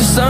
turns to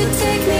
you take me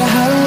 to how